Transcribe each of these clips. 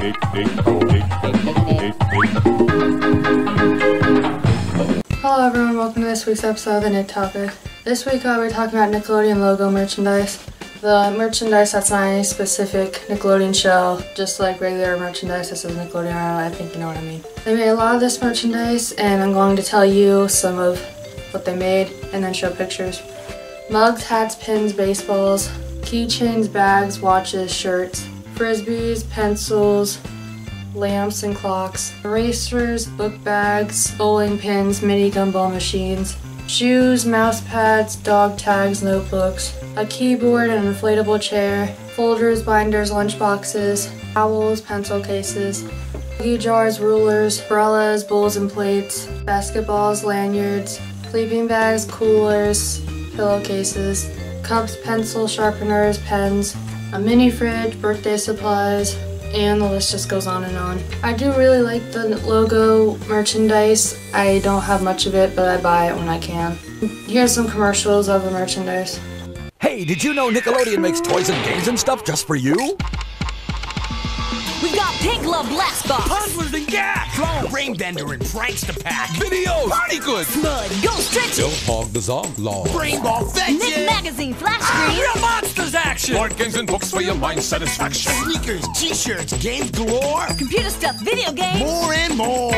Hello everyone, welcome to this week's episode of the Nick Topic. This week uh, I'll be talking about Nickelodeon logo merchandise. The merchandise that's not any specific Nickelodeon show, just like regular merchandise that says Nickelodeon I think you know what I mean. They made a lot of this merchandise and I'm going to tell you some of what they made and then show pictures. Mugs, hats, pins, baseballs, keychains, bags, watches, shirts, frisbees, pencils, lamps and clocks, erasers, book bags, bowling pins, mini gumball machines, shoes, mouse pads, dog tags, notebooks, a keyboard, an inflatable chair, folders, binders, lunch boxes, towels, pencil cases, cookie jars, rulers, umbrellas, bowls and plates, basketballs, lanyards, sleeping bags, coolers, pillowcases, cups, pencils, sharpeners, pens, a mini fridge, birthday supplies, and the list just goes on and on. I do really like the logo merchandise. I don't have much of it, but I buy it when I can. Here's some commercials of the merchandise. Hey, did you know Nickelodeon makes toys and games and stuff just for you? We've got Pink Love Blast Box, Puzzlers and gas! Clone Brain Bender and Prankster Pack. Videos! Party goods! Mud, Ghost Stretchy, Hog the Zog Law. Brain Ball Nick Fetch Magazine Flash Screen, Real monsters action! Board games and books for your mind satisfaction. Sneakers, t-shirts, games galore. computer stuff, video games, More and more.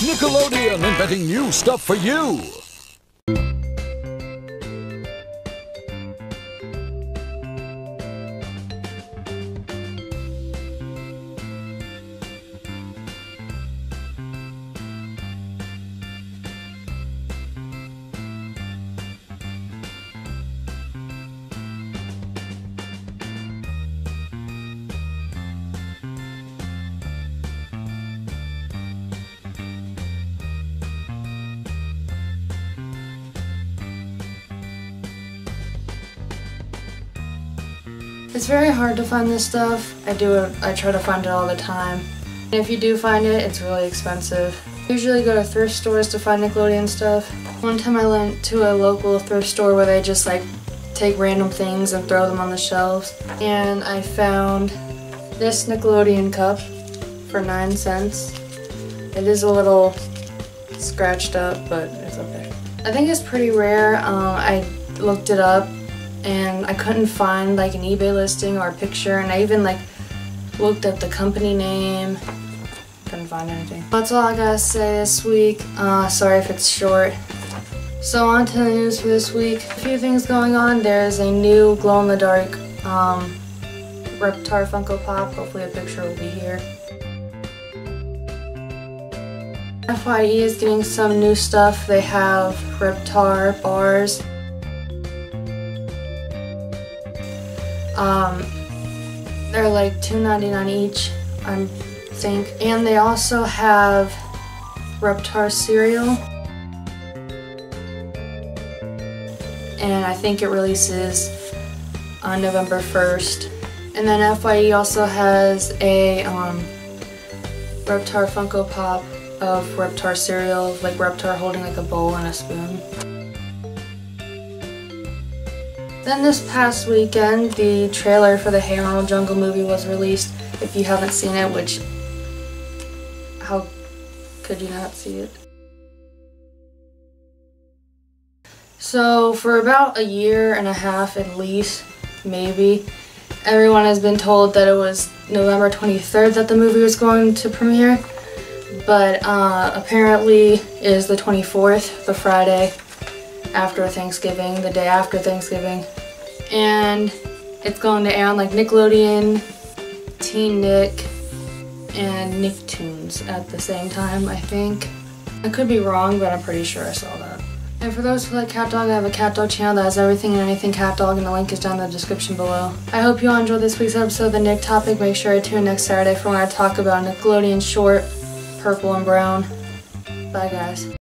Nickelodeon inventing new stuff for you! It's very hard to find this stuff. I do it, I try to find it all the time. And if you do find it, it's really expensive. I usually go to thrift stores to find Nickelodeon stuff. One time I went to a local thrift store where they just like take random things and throw them on the shelves. And I found this Nickelodeon cup for nine cents. It is a little scratched up, but it's okay. I think it's pretty rare. Um, I looked it up and I couldn't find like an eBay listing or a picture and I even like looked up the company name. Couldn't find anything. That's all I gotta say this week. Uh, sorry if it's short. So on to the news for this week. A few things going on. There's a new glow-in-the-dark um, Reptar Funko Pop. Hopefully a picture will be here. FYE is getting some new stuff. They have Reptar bars Um, they're like $2.99 each, I think. And they also have Reptar cereal. And I think it releases on November 1st. And then FYE also has a um, Reptar Funko Pop of Reptar cereal, like Reptar holding like a bowl and a spoon. Then this past weekend, the trailer for the Hey Arnold Jungle movie was released. If you haven't seen it, which, how could you not see it? So for about a year and a half at least, maybe, everyone has been told that it was November 23rd that the movie was going to premiere. But uh, apparently is the 24th, the Friday after Thanksgiving, the day after Thanksgiving. And it's going to air on like Nickelodeon, Teen Nick, and Nicktoons at the same time, I think. I could be wrong, but I'm pretty sure I saw that. And for those who like Cat Dog, I have a Cat Dog channel that has everything and anything Cat Dog, and the link is down in the description below. I hope you all enjoyed this week's episode of the Nick Topic. Make sure to tune next Saturday for when I talk about Nickelodeon short, purple and brown. Bye guys.